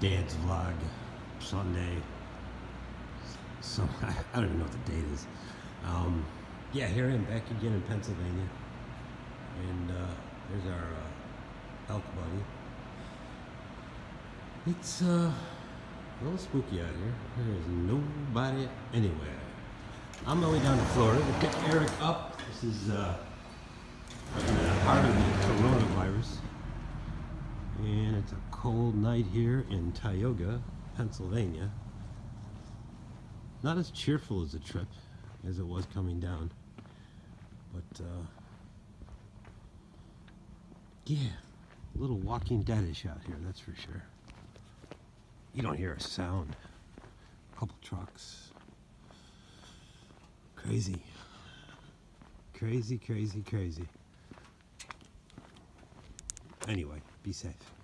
dad's vlog Sunday. So I don't even know what the date is. Um, yeah, here I am back again in Pennsylvania, and uh, there's our uh, elk buddy. It's uh, a little spooky out here. There's nobody anywhere. I'm on my way down to Florida to pick Eric up. This is uh, of the coronavirus. And it's a cold night here in Tioga, Pennsylvania. Not as cheerful as the trip as it was coming down. But, uh, yeah, a little walking deadish out here, that's for sure. You don't hear a sound. A couple trucks. Crazy. Crazy, crazy, crazy. Anyway, be safe.